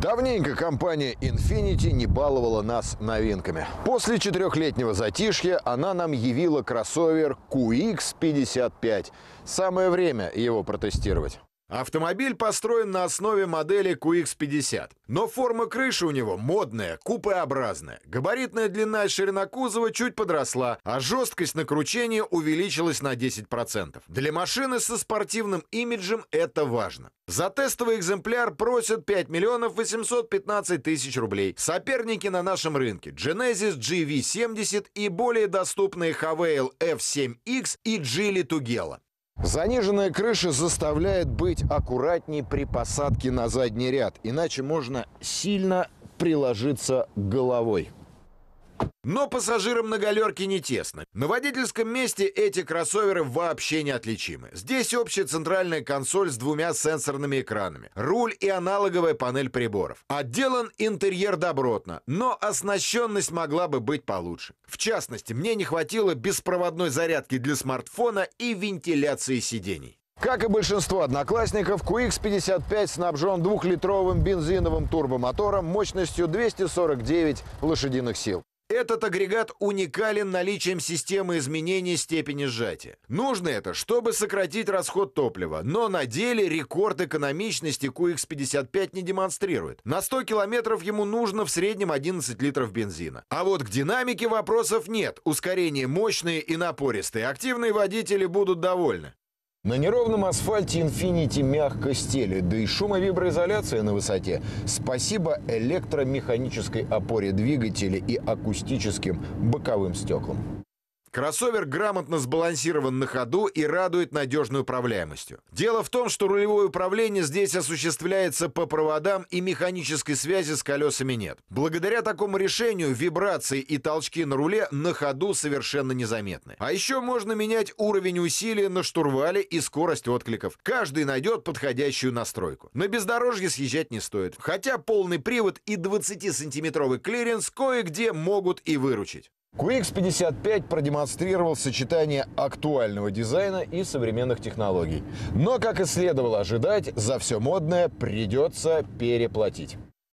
Давненько компания Infiniti не баловала нас новинками. После четырехлетнего затишья она нам явила кроссовер QX55. Самое время его протестировать. Автомобиль построен на основе модели QX50, но форма крыши у него модная, купеобразная. Габаритная длина и ширина кузова чуть подросла, а жесткость накручения увеличилась на 10%. Для машины со спортивным имиджем это важно. За тестовый экземпляр просят 5 миллионов 815 тысяч рублей. Соперники на нашем рынке Genesis GV70 и более доступные Havail F7X и Geely Tugela. Заниженная крыша заставляет быть аккуратней при посадке на задний ряд, иначе можно сильно приложиться головой. Но пассажирам на галерке не тесно. На водительском месте эти кроссоверы вообще неотличимы. Здесь общая центральная консоль с двумя сенсорными экранами, руль и аналоговая панель приборов. Отделан интерьер добротно, но оснащенность могла бы быть получше. В частности, мне не хватило беспроводной зарядки для смартфона и вентиляции сидений. Как и большинство одноклассников, QX55 снабжен двухлитровым бензиновым турбомотором мощностью 249 лошадиных сил. Этот агрегат уникален наличием системы изменения степени сжатия. Нужно это, чтобы сократить расход топлива, но на деле рекорд экономичности QX55 не демонстрирует. На 100 километров ему нужно в среднем 11 литров бензина. А вот к динамике вопросов нет. Ускорение мощные и напористые. Активные водители будут довольны. На неровном асфальте Infiniti мягко стелет, да и шумовиброизоляция на высоте. Спасибо электромеханической опоре двигателя и акустическим боковым стеклам. Кроссовер грамотно сбалансирован на ходу и радует надежной управляемостью. Дело в том, что рулевое управление здесь осуществляется по проводам и механической связи с колесами нет. Благодаря такому решению вибрации и толчки на руле на ходу совершенно незаметны. А еще можно менять уровень усилия на штурвале и скорость откликов. Каждый найдет подходящую настройку. На бездорожье съезжать не стоит. Хотя полный привод и 20-сантиметровый клиренс кое-где могут и выручить. QX55 продемонстрировал сочетание актуального дизайна и современных технологий. Но, как и следовало ожидать, за все модное придется переплатить.